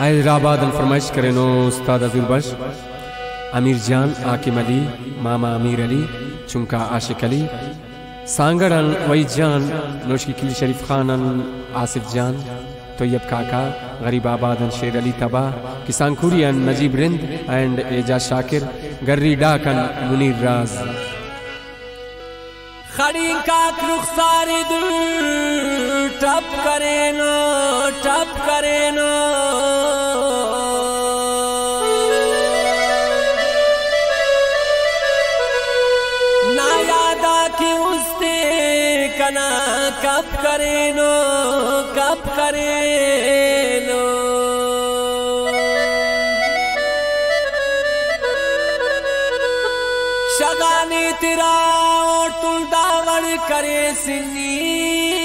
حیدرآباد الفرمائش کرے نو استاد عزیز بش امیر جان آکم علی، ماما امیر علی چنکا عاشق علی سانگڑن وی جان، نوشکی کلی شریف خانن آصف جان، طیب کاکا، غریب آبادن شیر علی تبا، کسان کوریان نجیب رند اینڈ ایجا شاکر، گری ڈاکن منیر راز۔ خڑی کاک رخسار دل ٹپ کرے نو ٹپ کرے نو کی اس نے کنا کب کرے نو کب کرے نو شگانی تیرا اور تل داور کرے سنی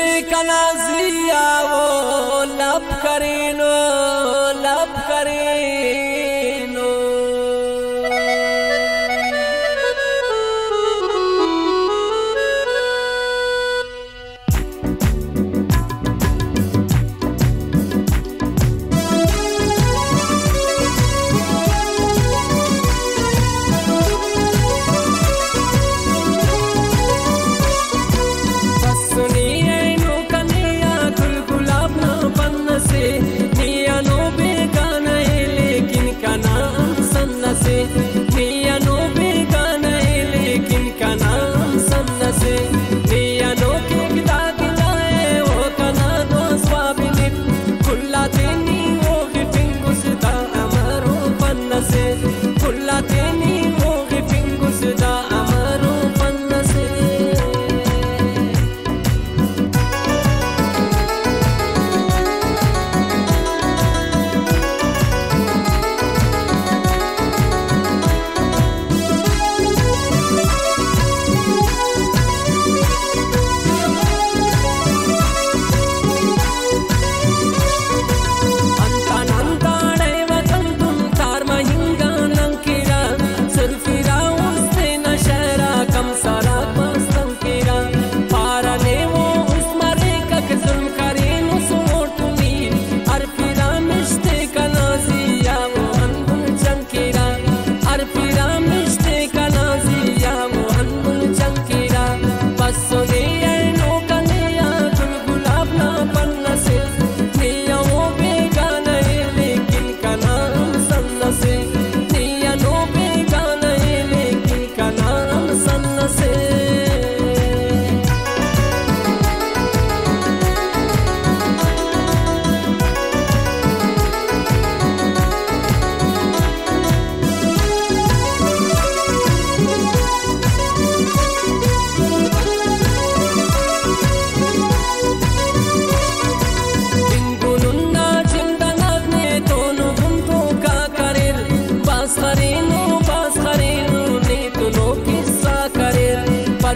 شپی کنازلی آو لب کرینو لب کرینو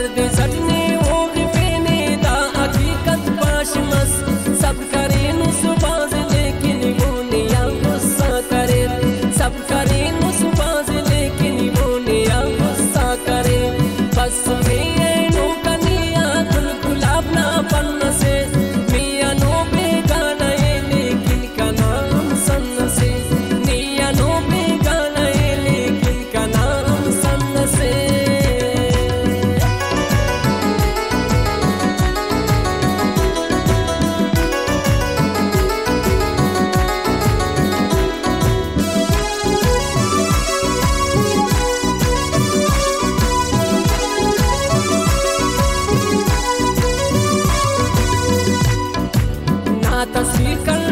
the business. matas mi calor.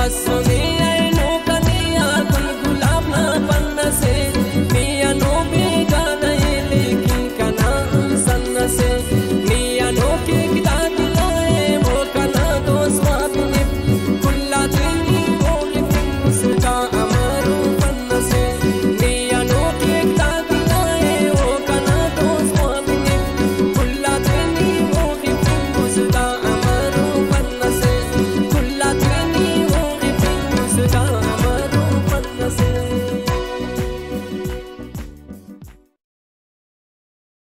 passando